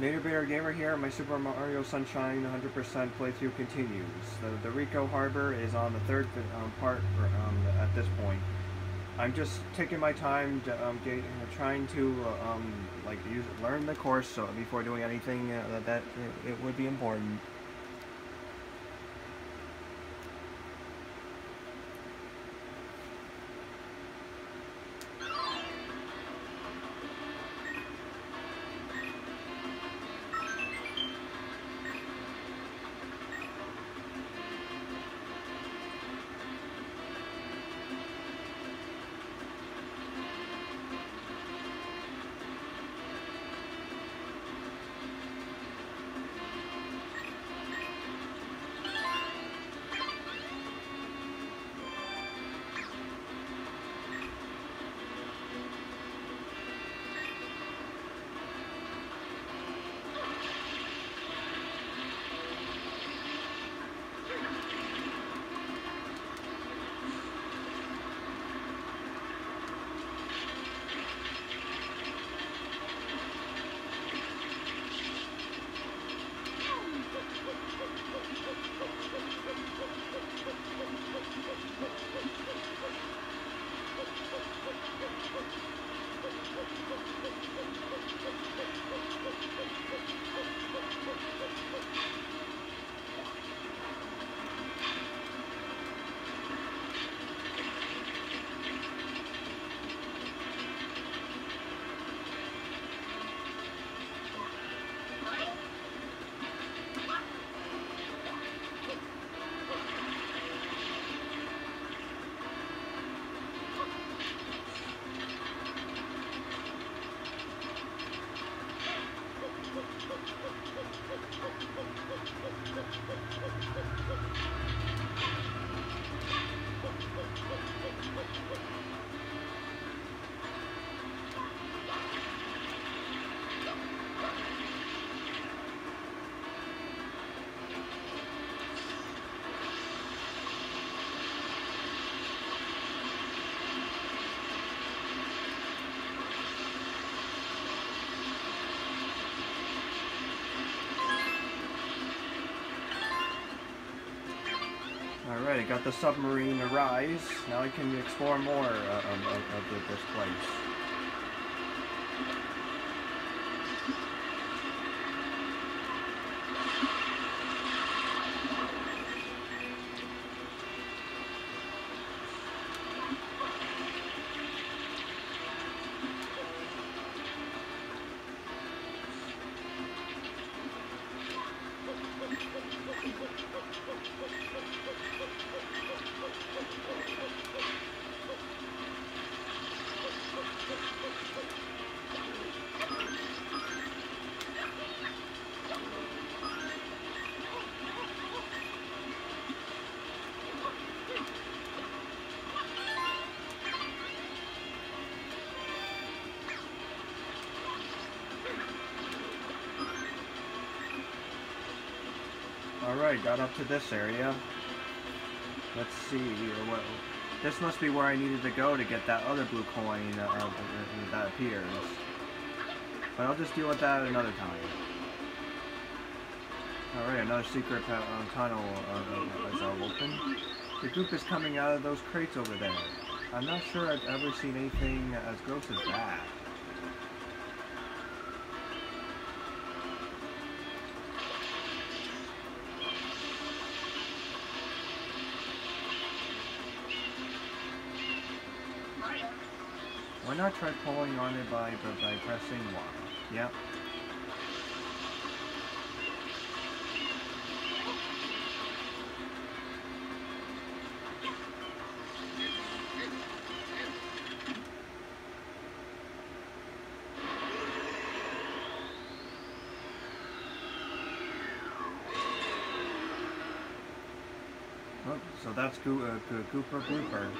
Nater Baiter Gamer here, my Super Mario Sunshine 100% playthrough continues. The, the Ricco Harbor is on the third um, part um, at this point. I'm just taking my time, to, um, get, trying to uh, um, like use, learn the course so before doing anything uh, that it would be important. Got the submarine Arise. Now I can explore more uh, of, of, of this place. Got up to this area. Let's see, what, this must be where I needed to go to get that other blue coin uh, uh, that appears. But I'll just deal with that another time. Alright, another secret uh, tunnel uh, is open. The goop is coming out of those crates over there. I'm not sure I've ever seen anything as gross as that. Why not try pulling on it by, by pressing Y? Yep. Oh, so that's Go uh, Blooper.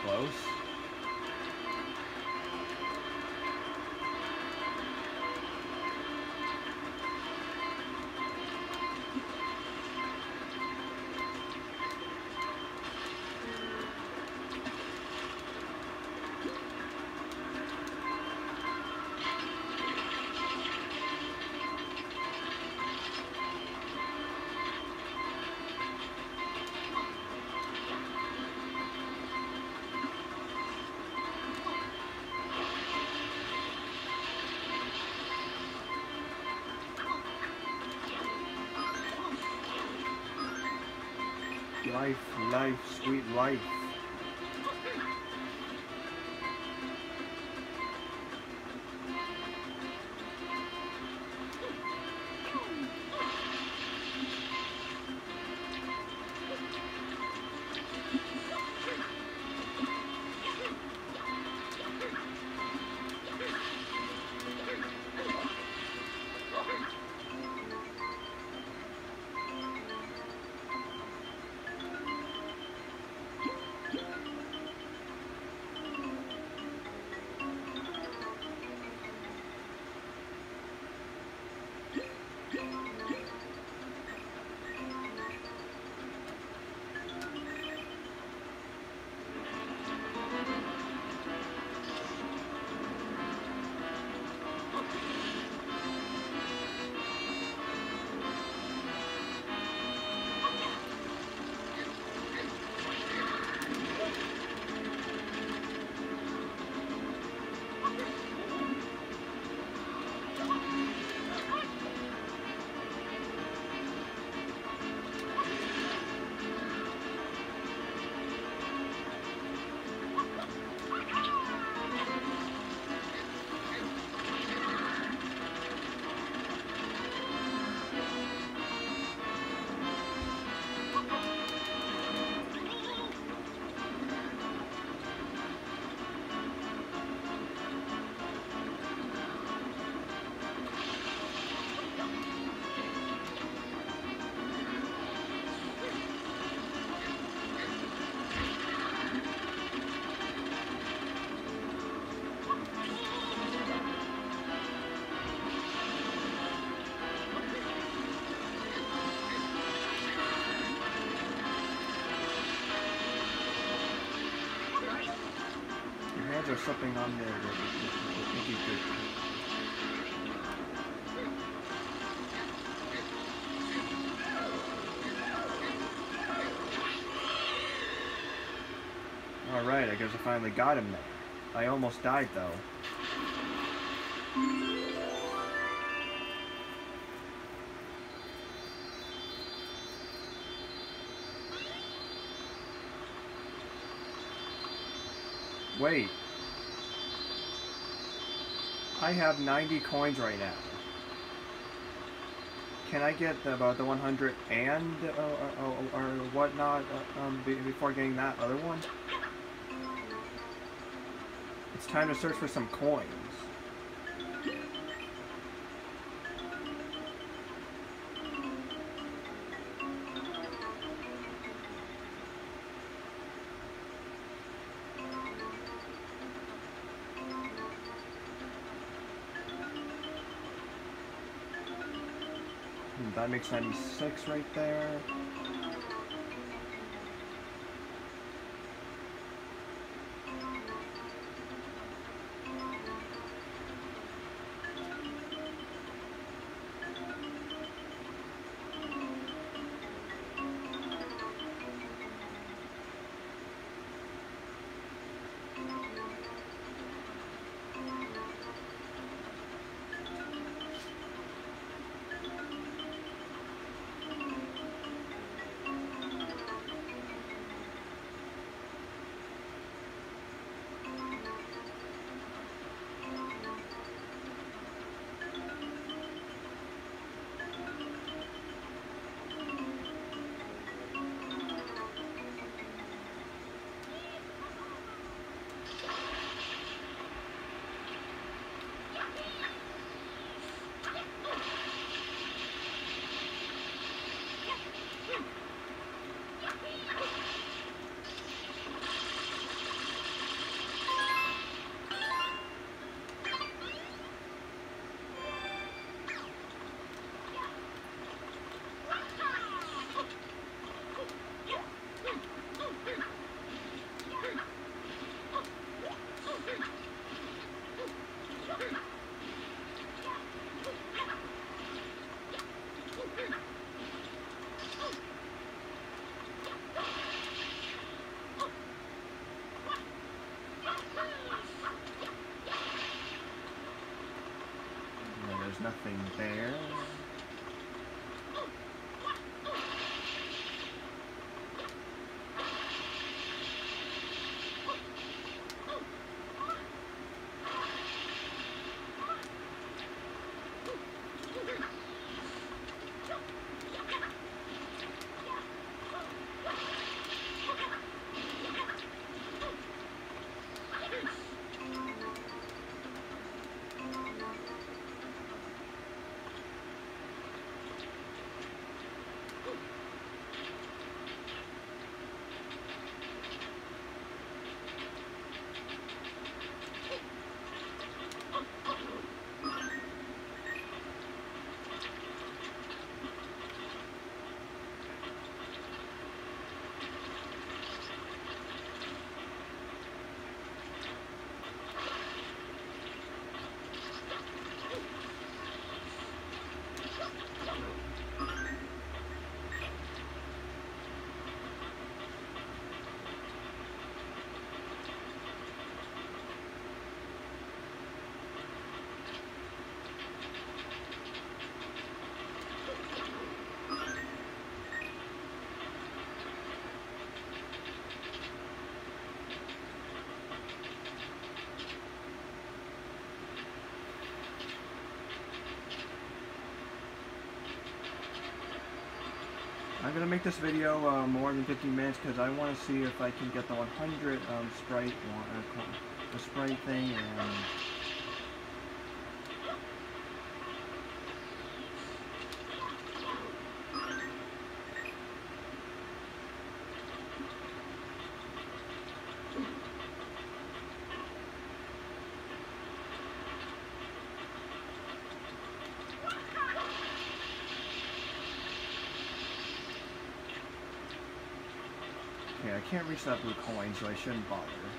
Close. Life, life, sweet life. Are slipping on the, the, the, the pinky good. Alright, I guess I finally got him there. I almost died though. Wait. I have 90 coins right now. Can I get the, about the 100 and uh, or, or, or whatnot uh, um, before getting that other one? It's time to search for some coins. That makes 96 right there. There. I'm gonna make this video uh, more than 15 minutes because I want to see if I can get the 100 um, sprite uh, sprite thing and can't reach that blue coin, so I shouldn't bother.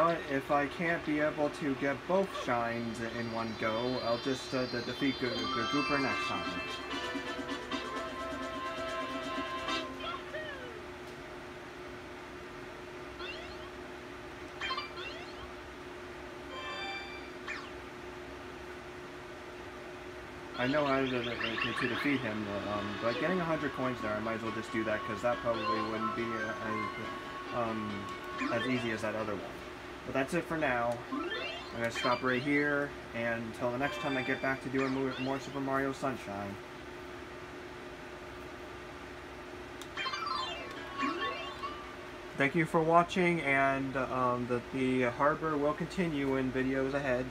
But if I can't be able to get both shines in one go, I'll just uh, defeat G- G- Gooper next time. I know how to, to, to defeat him, um, but getting 100 coins there, I might as well just do that because that probably wouldn't be uh, as, um, as easy as that other one. But that's it for now. I'm going to stop right here, and until the next time I get back to doing more, more Super Mario Sunshine. Thank you for watching, and um, the, the harbor will continue in videos ahead.